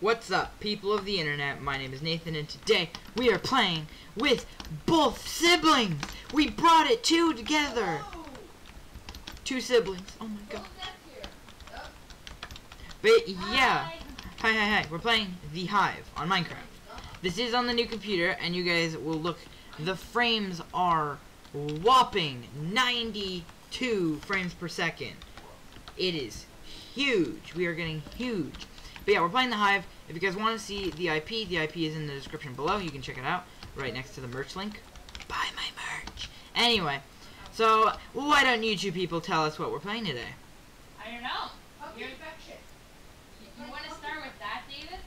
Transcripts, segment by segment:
What's up, people of the internet? My name is Nathan, and today we are playing with both siblings. We brought it two together. Two siblings. Oh my god. But yeah, hi, hi, hi. We're playing The Hive on Minecraft. This is on the new computer, and you guys will look. The frames are whopping 92 frames per second. It is huge. We are getting huge. But yeah, we're playing the Hive. If you guys want to see the IP, the IP is in the description below. You can check it out right next to the merch link. Buy my merch. Anyway, so why don't you two people tell us what we're playing today? I don't know. Pumpkin You're- infection. You want to start with that, David?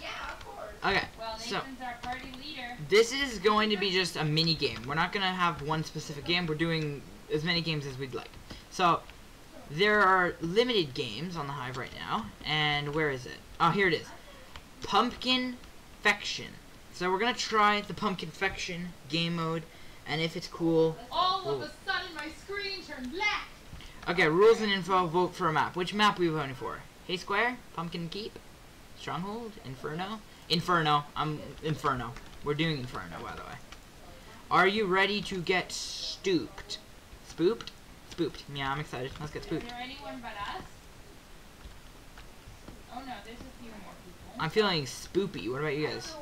Yeah, of course. Okay, Well, so Nathan's our party leader. this is going to be just a mini game. We're not going to have one specific game. We're doing as many games as we'd like. So there are limited games on the Hive right now. And where is it? Oh, here it is. Pumpkin Fection. So we're going to try the Pumpkin Fection game mode. And if it's cool, All of Whoa. a sudden, my screen turned black. Okay, rules and info, vote for a map. Which map are we voting for? Hay Square? Pumpkin Keep? Stronghold? Inferno? Inferno. I'm Inferno. We're doing Inferno, by the way. Are you ready to get stooped? Spooped? Spooped. Yeah, I'm excited. Let's get Is spooped. there anyone but us? Oh no. I'm feeling spoopy. What about you guys?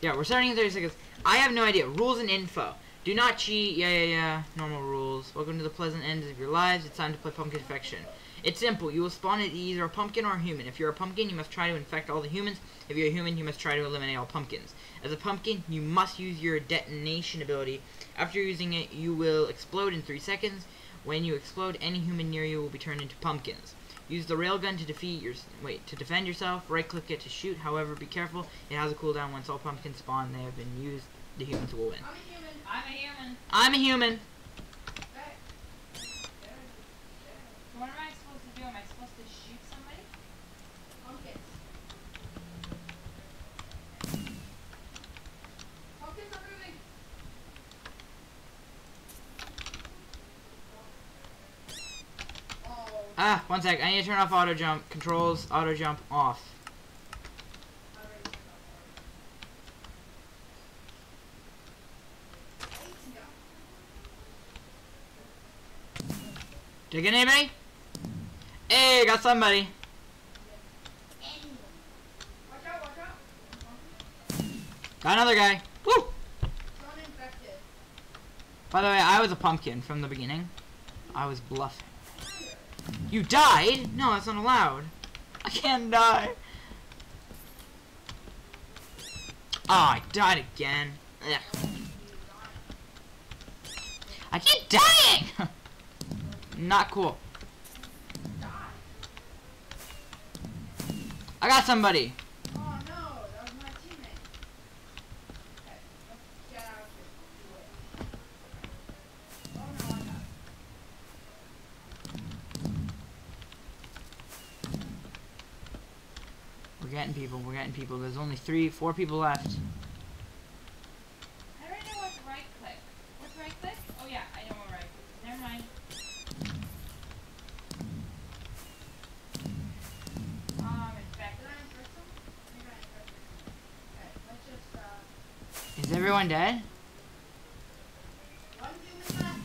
Yeah, we're starting in 30 seconds. I have no idea. Rules and info. Do not cheat. Yeah, yeah, yeah. Normal rules. Welcome to the pleasant ends of your lives. It's time to play Pumpkin Infection. It's simple. You will spawn at either a pumpkin or a human. If you're a pumpkin, you must try to infect all the humans. If you're a human, you must try to eliminate all pumpkins. As a pumpkin, you must use your detonation ability. After using it, you will explode in 3 seconds. When you explode, any human near you will be turned into pumpkins. Use the railgun to defeat your wait to defend yourself. Right click it to shoot. However, be careful. It has a cooldown. Once all pumpkins spawn, they have been used. The humans will win. I'm a human. I'm a human. I'm a human. Okay. So what am I supposed to do? Am I supposed to shoot somebody? Pumpkins. Pumpkins are moving. Oh. Ah, one sec. I need to turn off auto jump. Controls auto jump off. Did I get anybody? Hey, got somebody. Got another guy. Woo! By the way, I was a pumpkin from the beginning. I was bluffing. You died? No, that's not allowed. I can't die. Oh, I died again. Ugh. I keep dying! not cool. I got somebody. Oh no, that was my teammate. Okay, let's get out of here. Do it. Oh no, I got it. We're getting people, we're getting people. There's only three, four people left. I don't know what's right click. What's right click? Oh yeah, I know what right click is. Never mind. Um, infected. Did I infect them? I think I infected them. Okay, just, uh, Is everyone dead? one human left.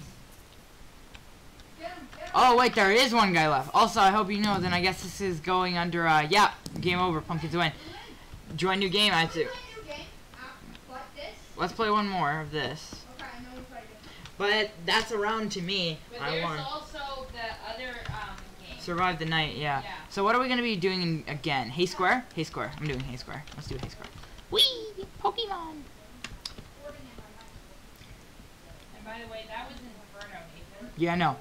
Get him, get him. Oh wait, there is one guy left. Also, I hope you know. Then I guess this is going under. Uh, yeah, game over. Pumpkins win. Join new game. I have to. Play a new game, like this. Let's play one more of this. Okay, I know we played it. But that's a round to me. But I there's won. also the other um game. Survive the night. Yeah. Yeah. So what are we gonna be doing again? Hay Square. Hay Square. I'm doing Hay Square. Let's do Hay Square. Wee! Pokemon. Recording it on And by the way, that was Inferno, Nathan. Yeah, no.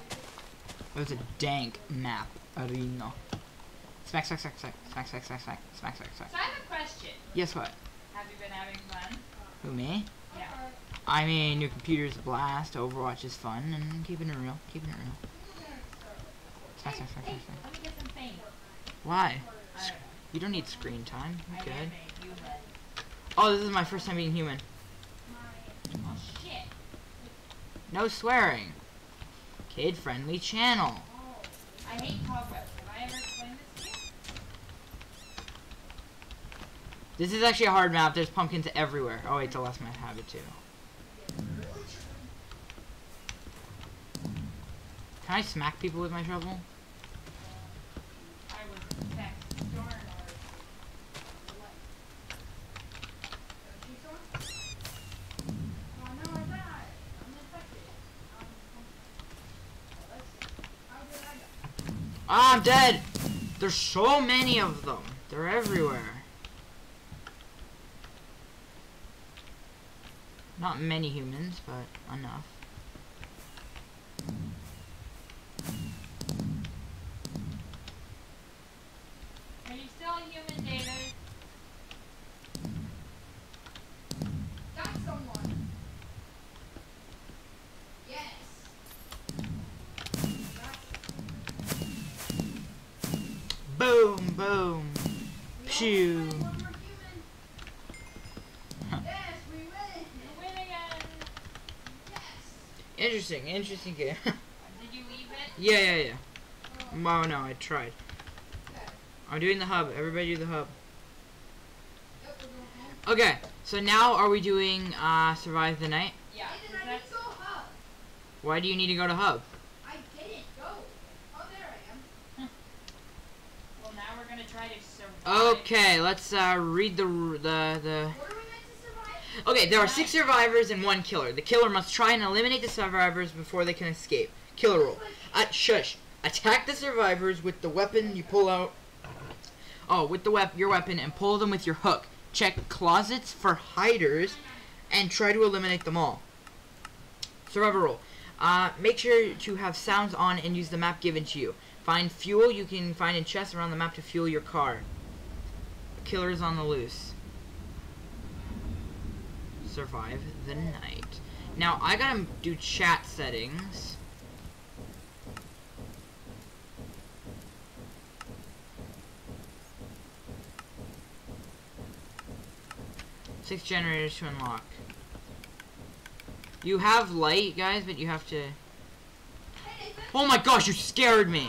It was a dank map arena. Smack, smack, smack, smack, smack, smack, smack, smack, smack, smack, smack. So I have a question. Guess what? Have you been having fun? Who me? Yeah. I mean, new computer's a blast. Overwatch is fun, and keeping it real, keeping it real. Smack, smack, smack, smack, smack. let me get some fame. Why? I don't know. You don't need screen time. I You good? am a human. Oh, this is my first time being human. Oh shit. No swearing. Kid-friendly channel. I hate cobwebs. Have I ever explained this to you? This is actually a hard map. There's pumpkins everywhere. Oh wait, the last map have it too. Can I smack people with my shovel? I was text darn or Oh no, I died. I'm infected. Let's see. How did I die? Ah, I'm dead! There's so many of them. They're everywhere. Not many humans, but enough. Are you still a human, David? Got someone. Yes. Got Boom, boom. We Phew. almost win, one more human. yes, we win. You win again. Yes. Interesting, interesting game. Did you leave it? yeah, yeah, yeah. Oh, Oh no, I tried. okay. I'm doing the hub. Everybody do the hub. Yep, we're going home. Okay, so now are we doing uh, survive the night? Yeah. Aiden, is I that- didn't go hub. Why do you need to go to hub? I didn't go. Oh, there I am. Well, now we're gonna try to survive. Okay, let's uh, read the the the. What are we meant to survive? Okay, there are six survivors and one killer. The killer must try and eliminate the survivors before they can escape. Killer rule. Uh, shush. Attack the survivors with the weapon you pull out. Oh, with the wep- your weapon and pull them with your hook. Check closets for hiders and try to eliminate them all. Survivor rule. Uh, make sure to have sounds on and use the map given to you. Find fuel you can find in chests around the map to fuel your car. Killers on the loose. Survive the night. Now, I gotta do chat settings. Six generators to unlock. You have light, guys, but you have to... Oh my gosh, you scared me!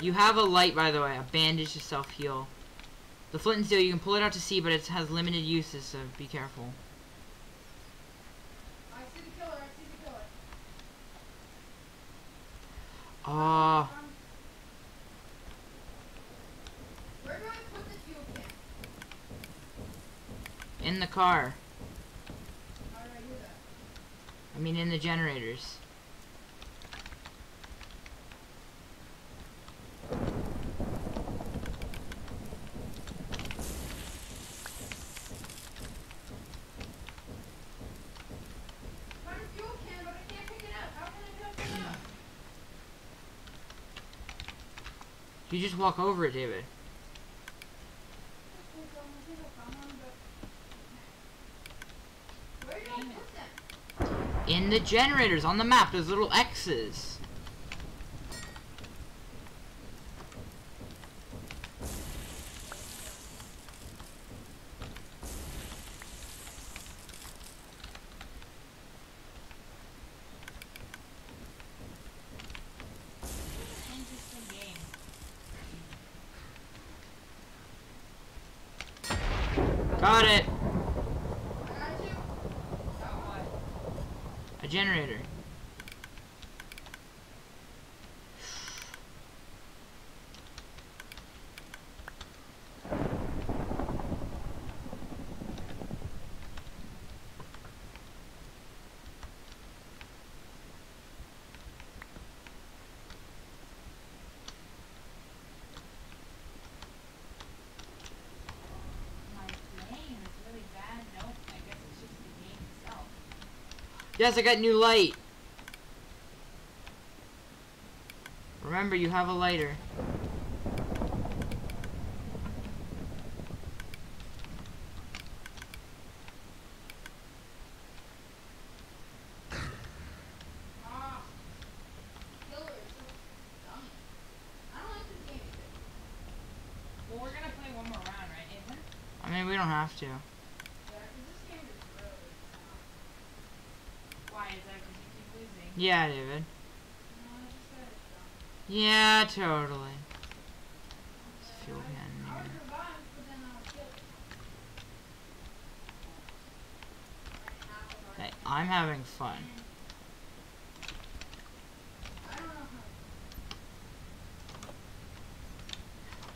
You have a light, by the way, a bandage to self-heal. The flint and steel, you can pull it out to sea, but it has limited uses, so be careful. I see the killer. I see the killer. Ah, Um, where do I put the fuel can? in the car. How do I do that? I mean, in the generators. Find a fuel can, but I can't pick it up. How can I pick it up? You just walk over it, David. Where do I put them? In the generators, on the map, those little X's. Got it! A generator. My playing is really bad. Nope. I guess it's just the game itself. Yes, I got new light. Remember, you have a lighter. Killer is so dummy. I don't like this game either. Well, we're gonna play one more round, right, Nathan? I mean, we don't have to. Yeah, 'cause this game is really dumb. Why is that? Because you keep losing. Yeah, David. Yeah, totally. Fuel can here. Hey, I'm having fun.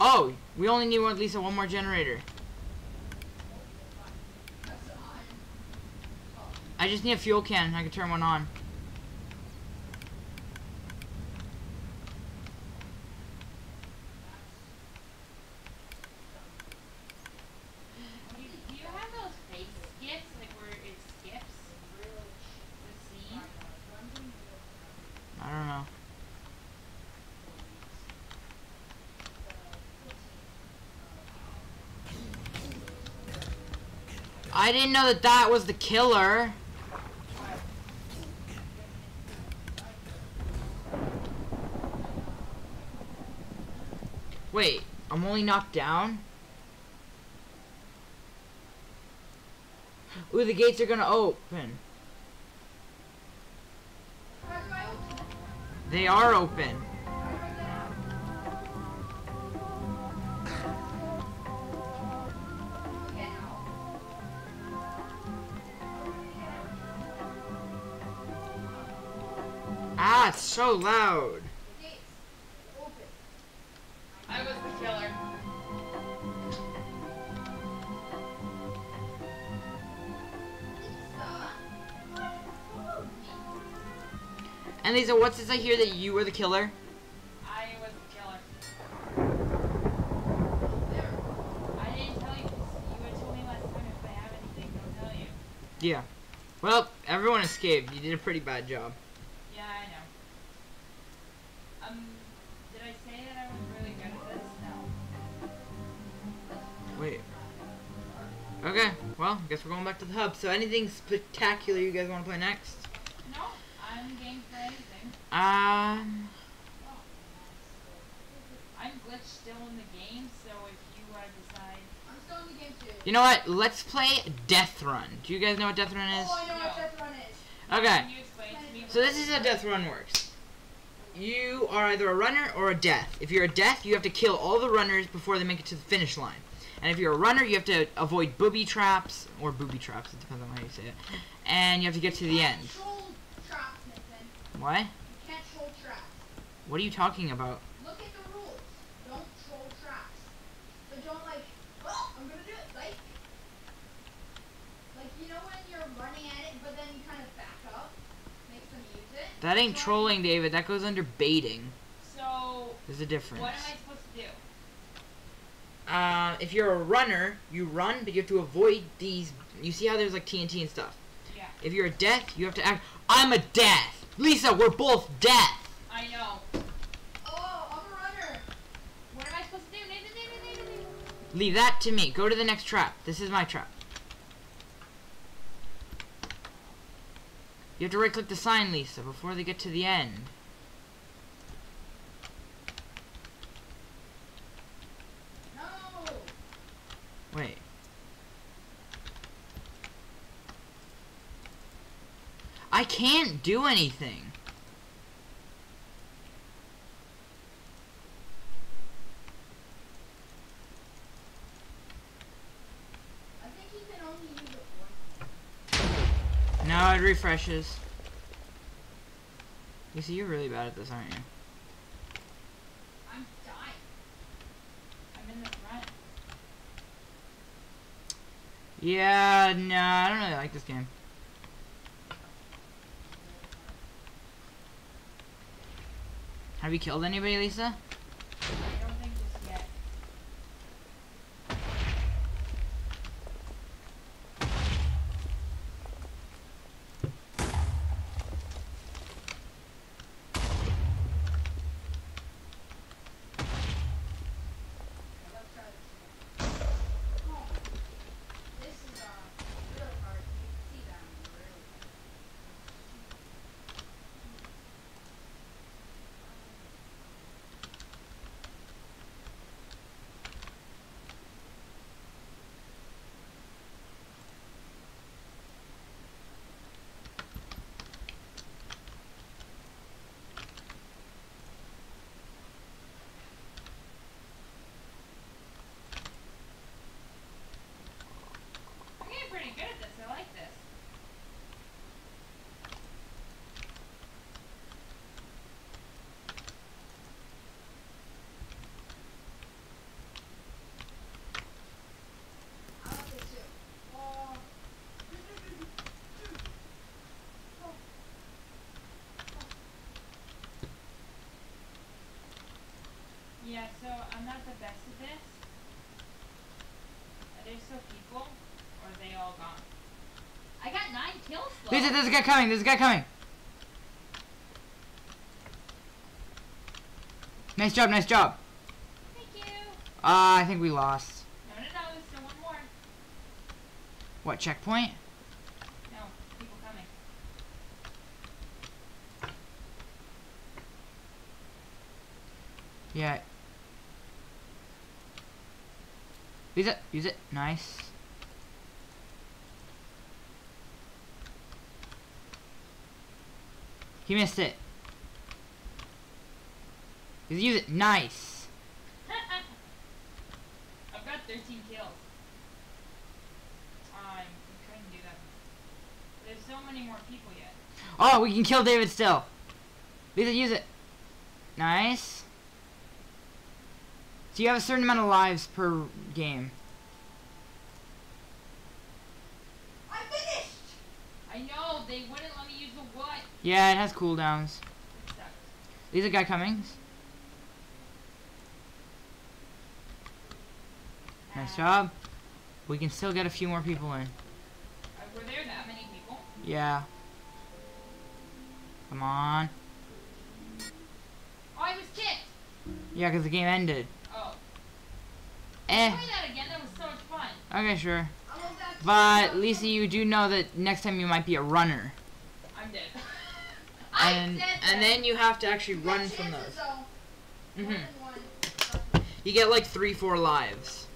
Oh, we only need one, at least one more generator. I just need a fuel can. I can turn one on. Do you, do you have those fake skips, like where it skips the scene? I don't know. I didn't know that that was the killer. Wait, I'm only knocked down? Ooh, the gates are gonna open. They are open. So loud. The gates. Open. I was the killer. Lisa. Follow me. And Lisa, what's this I hear that you were the killer? I was the killer. I didn't tell you 'cause you had told me last time if I have anything, don't tell you. Yeah. Well, everyone escaped. You did a pretty bad job. Okay, well, I guess we're going back to the hub. So anything spectacular you guys want to play next? No, I'm game for anything. Um, I'm glitched still in the game, so if you uh, decide, I'm still in the game too. you know what? Let's play Death Run. Do you guys know what Death Run is? Oh, I know what Death Run is. Okay, can you explain to me? so this is how Death Run works. You are either a runner or a death. If you're a death, you have to kill all the runners before they make it to the finish line. And if you're a runner, you have to avoid booby traps or booby traps. It depends on how you say it. And you have to get to the end. Traps, What? You can't troll traps. What are you talking about? Look at the rules. Don't troll traps. But don't like, oh, I'm gonna do it. Like, like you know when you're running at it, but then you kind of back up, makes them use it. That ain't So, trolling, David. That goes under baiting. So, There's a difference. what am I supposed to do? Uh, if you're a runner, you run, but you have to avoid these. You see how there's like TNT and stuff. Yeah, If you're a death, you have to act. I'm a death. Lisa, we're both death. I know. Oh, I'm a runner. What am I supposed to do? Nathan, Nathan, Nathan, Nathan. Leave that to me. Go to the next trap. This is my trap. You have to right click the sign, Lisa, before they get to the end. No. Wait. I can't do anything. I think you can only use it once. No, it refreshes. Lisa, you're really bad at this, aren't you? I'm dying. I'm in the front. Yeah, no, I don't really like this game. Have you killed anybody, Lisa? I don't think just yet. Okay, let's try this again. Oh. This is uh really hard. You can see that I'm really Yeah, so I'm not the best at this. Are there still people? Or are they all gone? I got nine kills though. Lisa, there's a guy coming. There's a guy coming. Nice job. Nice job. Thank you. Uh, I think we lost. No, no, no, there's still one more. What checkpoint? No, people coming. Yeah. Use it. Use it. Nice. He missed it. Just use it. Nice. I've got 13 kills. I'm trying to do that. There's so many more people yet. Oh, we can kill David still. Lisa, use it. Nice. So you have a certain amount of lives per game. I finished! I know, they wouldn't let me use the what. Yeah, it has cooldowns. It. These are guy Cummings. Nice Uh, job. We can still get a few more people in. uh, were there that many people? Yeah. Come on. Oh, I was kicked! Yeah, because the game ended. Eh. That again, that was so much fun. Okay, sure. I love that But. Lisa, you do know that next time you might be a runner. I'm dead. And, and then you have to actually run from those. one. You get like three, four lives.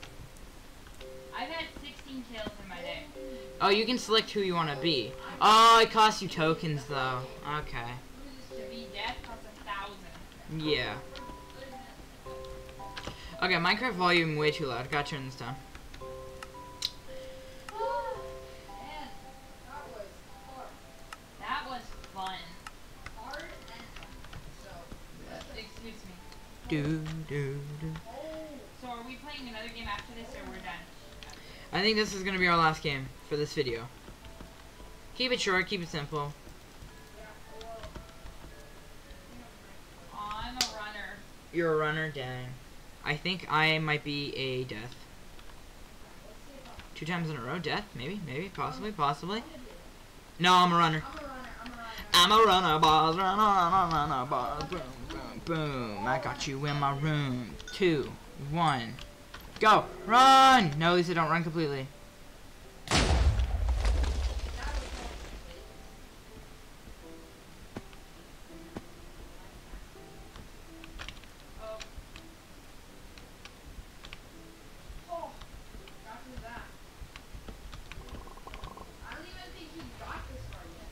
I've had 16 kills in my day. Oh, you can select who you want to be. Oh, it costs you tokens, though. Okay. To be dead costs a thousand. Yeah. Okay, Minecraft volume way too loud. Gotta turn this down. That was hard. that was fun. Hard and fun. So, Excuse me. Do, do, do. So are we playing another game after this or we're done? I think this is gonna be our last game for this video. Keep it short, keep it simple. Yeah, well, Oh, I'm a runner. You're a runner, dang. I think I might be a death. Two times in a row, death? Maybe, maybe, possibly, possibly. No, I'm a runner. I'm a runner, I'm a runner. I'm a runner, boss, runner, runner, runner, boss. Boom, boom, boom. I got you in my room. Two, one, go, run! No, Lisa, don't run completely. That was Oh, Oh, got through that. I don't even think he got this far yet.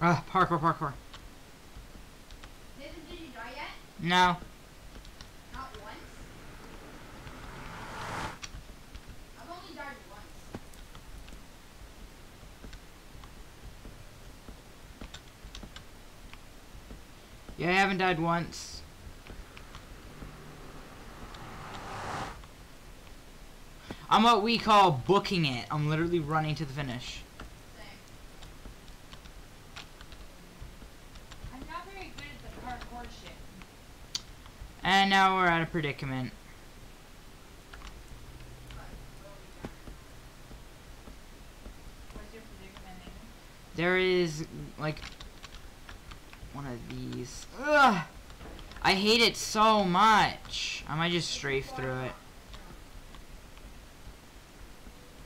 Ah, parkour, parkour. Nathan, did you die yet? No. Not once? I've only died once. Yeah, I haven't died once. I'm what we call booking it. I'm literally running to the finish. Same. I'm not very good at the parkour shit. And now we're at a predicament. But, well, we got What's your predicament? There is like one of these. Ugh! I hate it so much. I might just strafe through it.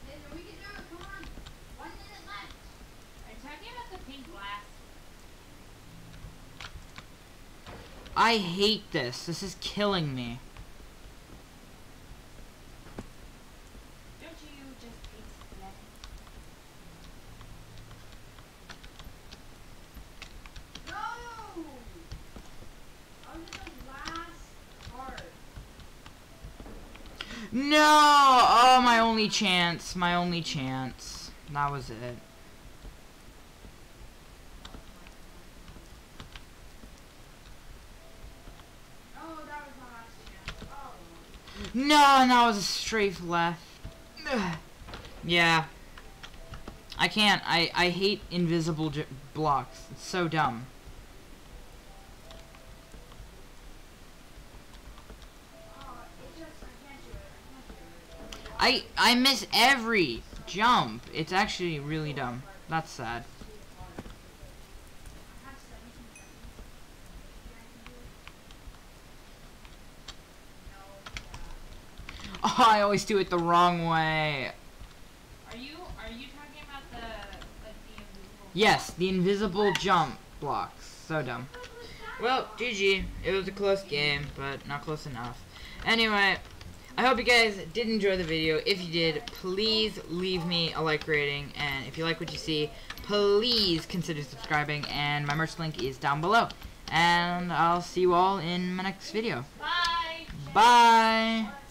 Nathan, we can do it, come on. One minute left. Are you talking about the pink glass? I hate this. This is killing me. Don't you just hate spaghetti? No! I was in the last part. No! Oh, my only chance. My only chance. That was it. Oh, that was my last chance. Oh. No, and that was a strafe left. Yeah. I can't. I, I hate invisible blocks. It's so dumb. I I miss every jump. It's actually really dumb. That's sad. I have 17 seconds. Yeah, I can do it. No, yeah. Oh, I always do it the wrong way. Are you are you talking about the like the invisible? Yes, the invisible jump blocks. So dumb. Well, GG. It was a close game, but not close enough. Anyway, I hope you guys did enjoy the video. If you did, please leave me a like rating. And if you like what you see, please consider subscribing. And my merch link is down below. And I'll see you all in my next video. Bye. Bye!